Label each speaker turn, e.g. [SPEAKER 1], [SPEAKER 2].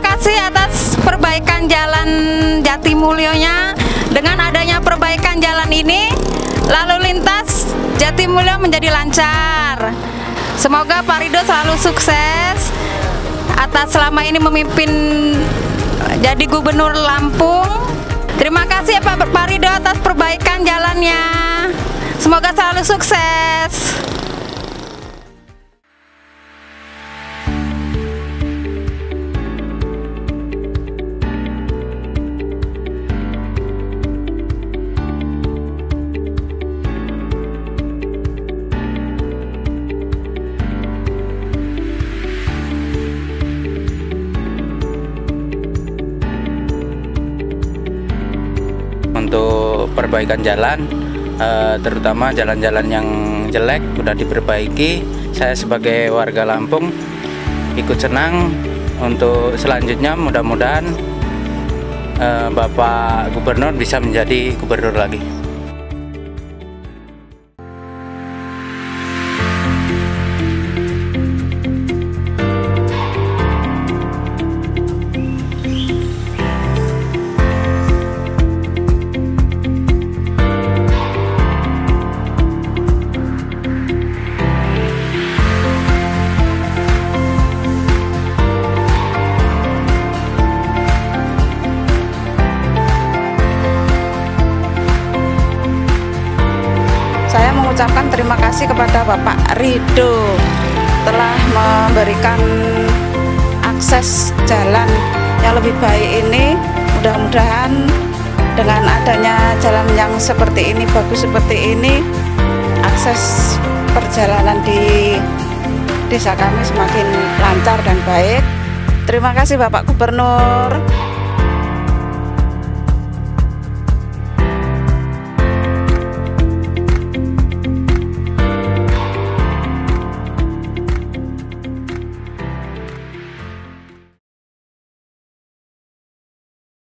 [SPEAKER 1] kasih atas perbaikan jalan Jatimulyonya. Dengan adanya perbaikan jalan ini, lalu lintas Jatimulyo menjadi lancar. Semoga Pak Rido selalu sukses atas selama ini memimpin jadi gubernur Lampung. Terima kasih ya Pak Pak Rido atas perbaikan jalannya. Semoga selalu sukses.
[SPEAKER 2] Untuk perbaikan jalan eh, terutama jalan-jalan yang jelek udah diperbaiki saya sebagai warga Lampung ikut senang untuk selanjutnya mudah-mudahan eh, Bapak Gubernur bisa menjadi gubernur lagi.
[SPEAKER 1] Mengucapkan terima kasih kepada Bapak Rido telah memberikan akses jalan yang lebih baik ini. Mudah-mudahan dengan adanya jalan yang seperti ini, bagus seperti ini, akses perjalanan di desa kami semakin lancar dan baik. Terima kasih Bapak Gubernur.